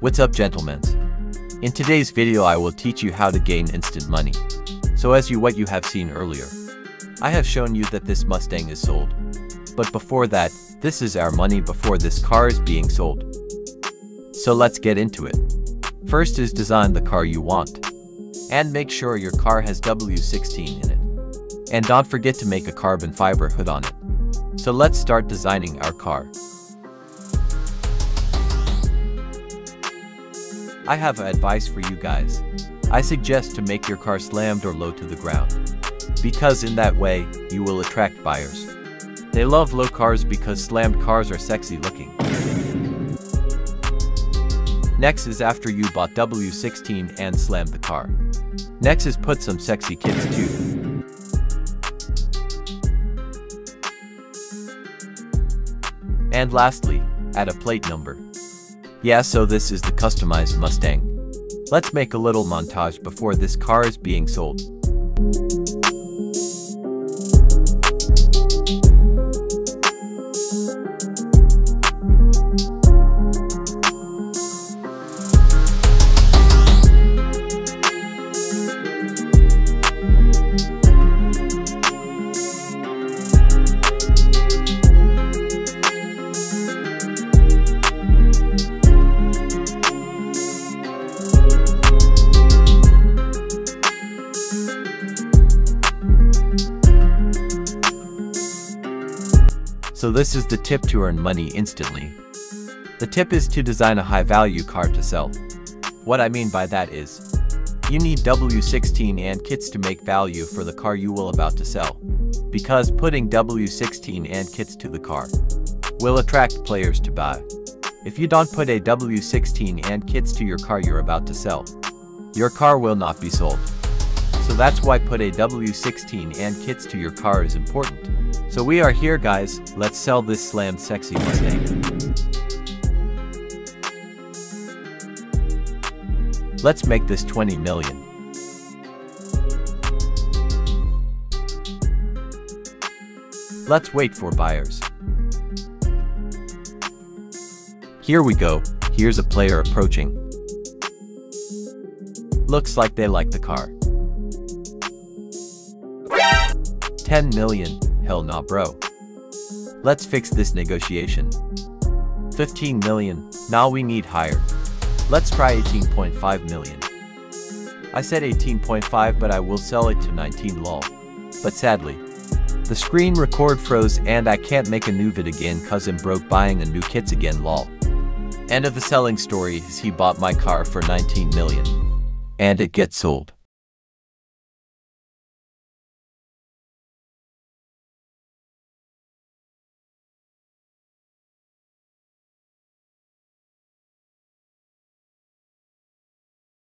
What's up gentlemen? In today's video I will teach you how to gain instant money. So as you what you have seen earlier, I have shown you that this Mustang is sold. But before that, this is our money before this car is being sold. So let's get into it. First is design the car you want. And make sure your car has W16 in it. And don't forget to make a carbon fiber hood on it. So let's start designing our car. I have advice for you guys. I suggest to make your car slammed or low to the ground. Because in that way, you will attract buyers. They love low cars because slammed cars are sexy looking. Next is after you bought W16 and slammed the car. Next is put some sexy kits too. And lastly, add a plate number. Yeah, so this is the customized Mustang. Let's make a little montage before this car is being sold. So this is the tip to earn money instantly. The tip is to design a high-value car to sell. What I mean by that is, you need W16 and kits to make value for the car you will about to sell. Because putting W16 and kits to the car will attract players to buy. If you don't put a W16 and kits to your car you're about to sell, your car will not be sold. So that's why put a W16 and kits to your car is important. So we are here guys, let's sell this slammed sexy Mustang. Let's make this 20 million. Let's wait for buyers. Here we go, here's a player approaching. Looks like they like the car. 10 million, hell nah bro. Let's fix this negotiation. 15 million, now we need higher. Let's try 18.5 million. I said 18.5 but I will sell it to 19 lol. But sadly, the screen record froze and I can't make a new vid again cause I'm broke buying a new kits again lol. End of the selling story is he bought my car for 19 million. And it gets sold.